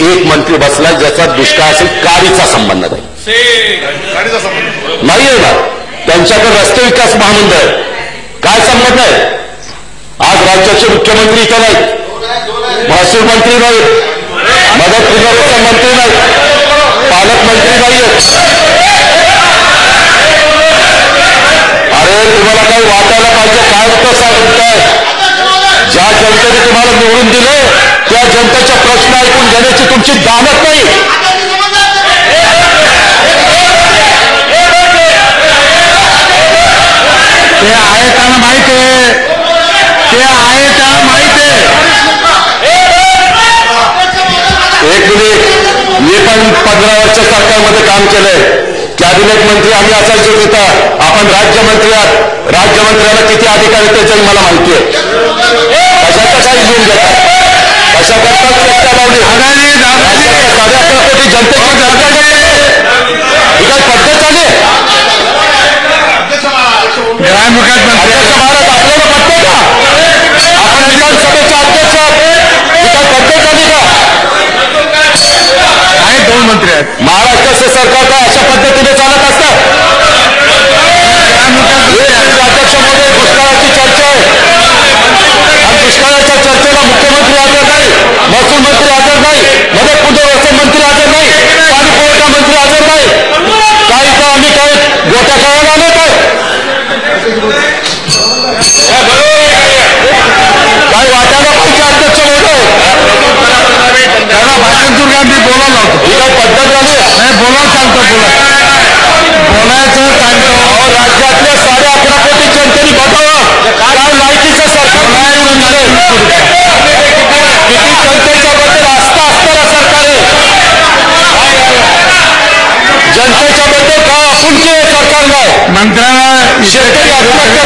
एक दुष्काळाशी काडीचा संबंध नाही संबंध नाही. आहे ना त्यांच्याकडे रस्ते विकास महामंडळ. काय संबंध आहे? आज राज्याचे मुख्यमंत्री इथं नाहीत. महसूल मंत्री नाहीत. मदत पुनर्वसन मंत्री नाहीत. पालकमंत्री नाहीत अरे तुम्हाला काही वाटायला पाहिजे? काय होतं सांगताय ज्या जनतेने तुम्हाला निवडून दिले त्या जनते त्यांची तुमची दानत नाही. ते आहे त्यांना माहीत आहे. ते आहे त्यांना माहीत आहे. एक मिनिट. मी पण पंधरा वर्ष सरकारमध्ये काम केलंय. कॅबिनेट मंत्री आम्ही असायचो तिथं. आपण राज्यमंत्री आहात राज्यमंत्र्याला किती अधिकार आहेत त्याचंही मला माहिती आहे. कशाचं काही घेऊन घेतात आहेत आहेत. महाराष्ट्राचं सरकार काय अशा पद्धतीने चालत असतं? अध्यक्ष महोदय दुष्काळाची चर्चा आहे. दुष्काळाच्या चर्चेला मुख्यमंत्री हजर नाही महसूल मंत्री हजर नाही मदत पुनर्वसन मंत्री हजर नाही पाणी पुरवठा मंत्री हजर नाही. काय तर आम्ही काय गोट्या खेळायला आलो काय काय वाटायला पाहिजे अध्यक्ष महोदय त्यांना भाषण सुरू करा, मी बोलायला लावतो ही काय पद्धत बोलायला सांगतो बोला. बोलायचं सांगतो राज्यातल्या साडे अकरा कोटी जनतेने बघावं. काय लायकीचं सरकार नाही म्हणलंय. किती जनतेच्या बद्दल आस्था असणारं सरकार? आहे जनतेच्या बद्दल काय आपुलकी आहे सरकारला मंत्र्याला शेतकरी आत्महत्या